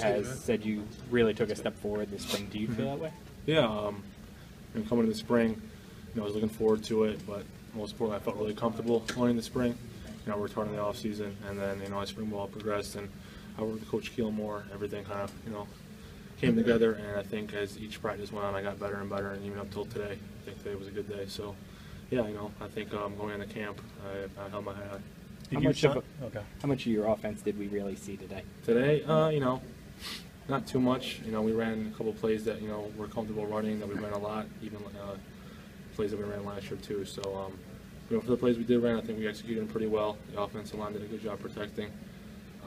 has said you really took a step forward this spring. Do you feel that way? Yeah, um, and coming to the spring, you know, I was looking forward to it, but most importantly, I felt really comfortable going in the spring. You know, we worked hard in the off season, and then you know, as spring ball progressed, and I worked with Coach Kill more. Everything kind of you know came together, and I think as each practice went on, I got better and better, and even up till today, I think today was a good day. So, yeah, you know, I think um, going into camp, I, I held my head high. How you much sign- of okay. how much of your offense did we really see today? Today, uh, you know, not too much. You know, we ran a couple plays that you know we're comfortable running. That we ran a lot, even uh, plays that we ran last year too. So, um, you know, for the plays we did run, I think we executed them pretty well. The offensive line did a good job protecting,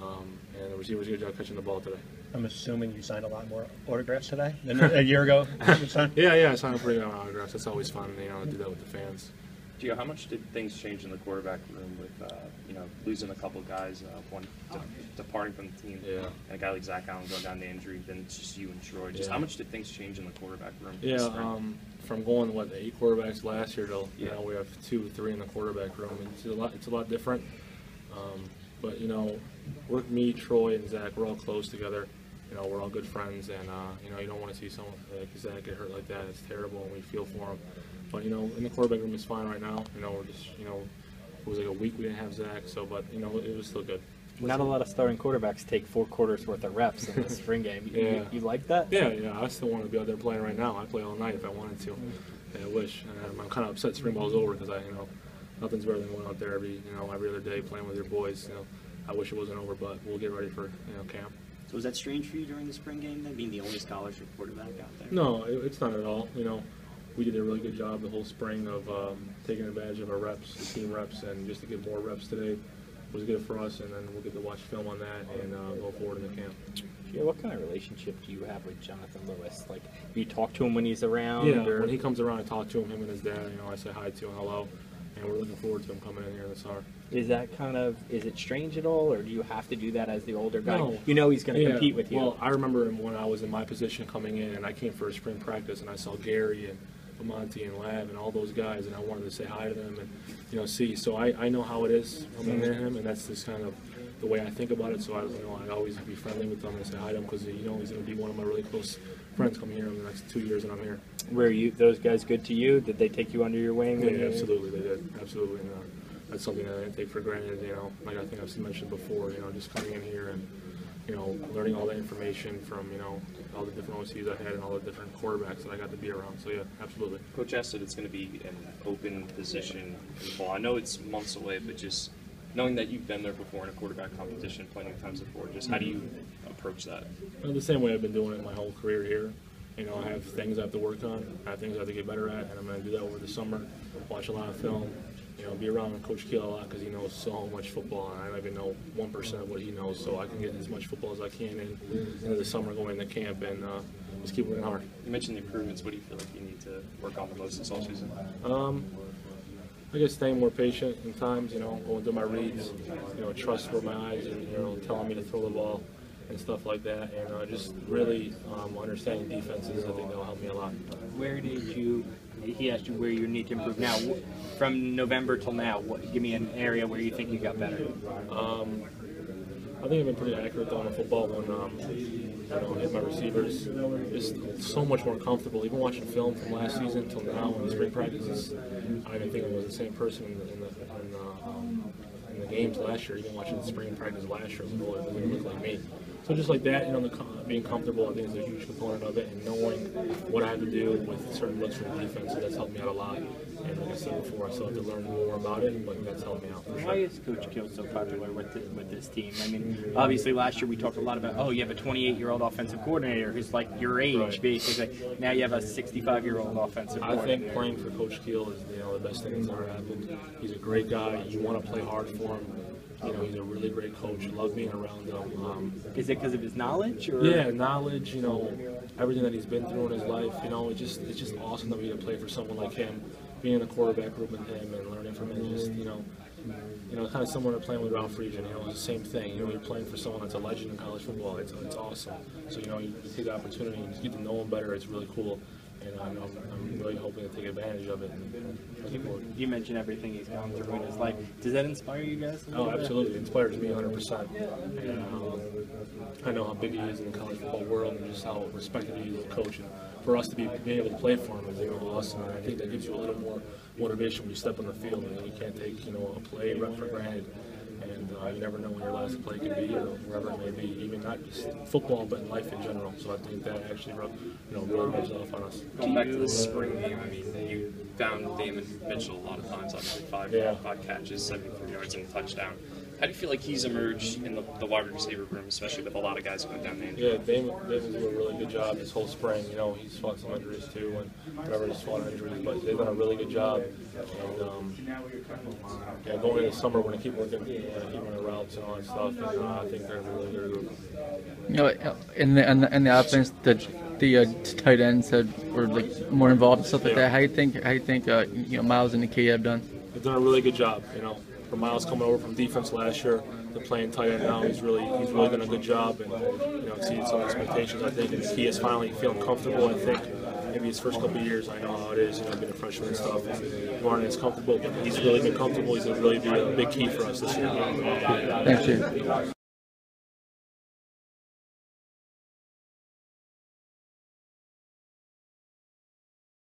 um, and the receivers did a good job catching the ball today. I'm assuming you signed a lot more autographs today than a year ago. Yeah, yeah, I signed up for good autographs. That's always fun, you know, to do that with the fans. Gio, how much did things change in the quarterback room with, uh, you know, losing a couple guys, uh, one de- departing from the team, Yeah. and a guy like Zach Allen going down to injury, then it's just you and Troy. Just Yeah. how much did things change in the quarterback room? Yeah, um, from going what eight quarterbacks last year to you Yeah. know we have two, three in the quarterback room. It's a lot. It's a lot different. Um, but you know, we're me, Troy, and Zach. We're all close together. You know, we're all good friends, and uh, you know, you don't want to see someone like Zach get hurt like that. It's terrible, and we feel for him. But you know, in the quarterback room is fine right now. You know, we're just you know, it was like a week we didn't have Zach, so but you know, it was still good. Not a lot of starting quarterbacks take four quarters worth of reps in the spring game. You, Yeah. you, you like that? Yeah, yeah. I still want to be out there playing right now. I play all night if I wanted to. Yeah, I wish. And I'm kind of upset spring ball's over because I, you know, nothing's better than going out there every, you know, every other day playing with your boys. You know, I wish it wasn't over, but we'll get ready for, you know, camp. So was that strange for you during the spring game then, being the only scholarship quarterback out there? No, it, it's not at all. You know, we did a really good job the whole spring of um, taking advantage of our reps, the team reps, and just to get more reps today was good for us. And then we'll get to watch film on that and uh, go forward in the camp. Yeah, what kind of relationship do you have with Johnathan Lewis? Like, do you talk to him when he's around? Yeah, or- when he comes around, I talk to him, him and his dad. You know, I say hi to him, hello, and we're looking forward to him coming in here in the summer. Is that kind of is it strange at all, or do you have to do that as the older guy? No. You know he's going to Yeah, compete with you. Well, I remember when I was in my position coming in, and I came for a spring practice, and I saw Gary and Monty and Lab and all those guys, and I wanted to say hi to them and you know see. So I, I know how it is coming near him, and that's just kind of the way I think about it. So I you know I always be friendly with them and say hi to him because you know he's going to be one of my really close friends coming here in the next two years that I'm here. Were you those guys good to you? Did they take you under your wing? Yeah, absolutely, they did. Absolutely, and, uh, that's something that I didn't take for granted. You know, like I think I've mentioned before. You know, just coming in here and you know learning all the information from you know all the different OCs I had and all the different quarterbacks that I got to be around. So yeah, absolutely. Coach asked that it's going to be an open position in fall. I know it's months away, but just knowing that you've been there before in a quarterback competition plenty of times before, just how do you approach that? Uh, the same way I've been doing it my whole career here. You know, I have things I have to work on. I have things I have to get better at, and I'm going to do that over the summer. Watch a lot of film. Know, be around Coach Kill a lot because he knows so much football, and I don't even know one percent of what he knows. So I can get as much football as I can in into the summer, going into camp, and uh, just keep working hard. You mentioned the improvements. What do you feel like you need to work on the most this offseason? Um, I guess staying more patient in times, you know, going through my reads, you know, trust where my eyes are, you know, telling me to throw the ball and stuff like that, and uh, just really um, understanding defenses. I think that'll help me a lot. Where did you? He asked you where you need to improve. Now, from November till now, what, give me an area where you think you got better. Um, I think I've been pretty accurate throwing the football when um, you know hit my receivers. Just so much more comfortable. Even watching film from last season till now in the spring practices, I don't even think I was the same person in the in the, in the, in the games last year. Even watching the spring practice last year, really- it didn't look like me. So just like that, you know, the, being comfortable, I think is a huge component of it, and knowing what I have to do with certain looks from the defense, so that's helped me out a lot. And like I said before, I still have to learn more about it, but that's helped me out for sure. Why is Coach Kill so popular with the, with this team? I mean, obviously last year we talked a lot about, oh, you have a 28 year old offensive coordinator who's like your age, Right. basically. Now you have a 65 year old offensive I think playing for Coach Kill is you know the best thing that's ever happened. He's a great guy. You want to play hard for him. You know, he's a really great coach. Love being around him. Um, Is it because of his knowledge? Or? yeah, knowledge. You know, everything that he's been through in his life. You know, it's just it's just awesome that we get to play for someone like him. Being in the quarterback room with him and learning from him, just you know, you know, kind of similar to playing with Ralph Friedgen. You know, it's the same thing. You know, you're playing for someone that's a legend in college football. It's, it's awesome. So you know, you, take the opportunity and you get to know him better. It's really cool. and I'm, I'm, I'm really hoping to take advantage of it and. You mentioned everything he's gone through in his life. Does that inspire you guys? Oh, absolutely. It inspires me 100%. And, um, I know how big he is in the college football world and just how respected he is as a coach. And for us to be, be able to play for them is you know, awesome. And I think that gives you a little more motivation when you step on the field. And you can't take you know a play for granted. And uh, you never know when your last play can be or wherever it may be, even not just football, but in life in general. So I think that actually rub, you know, really rubs off on us. Going back to the spring game, I mean, you found Damon Mitchell a lot of times, obviously five, Yeah. five catches, 73 yards, and a touchdown. How do you feel like he's emerged in the, the wide receiver room, especially with a lot of guys going down the injury? Yeah, Damon, Damon's doing a really good job this whole spring. You know, he's fought some injuries too, and whatever he's fought injuries, but they've done a really good job. And um, yeah, going into summer, we're gonna keep working, uh, keep running routes and all that stuff, and uh, I think they're gonna really good. group. You know, in the in the, in the offense, the the uh, tight ends had, were like more involved and stuff like that. How you think how do you think uh, you know Myles and Nakia have done? They've done a really good job. You know, for Myles coming over from defense last year to playing tight end now, he's really he's really done a good job and you know exceeded some expectations. I think he is finally feeling comfortable. I think maybe his first couple of years, I know how it is, you know, being a freshman and stuff, and you aren't as comfortable, but he's really been comfortable. He's going to really be a big key for us this year. Thank Chief.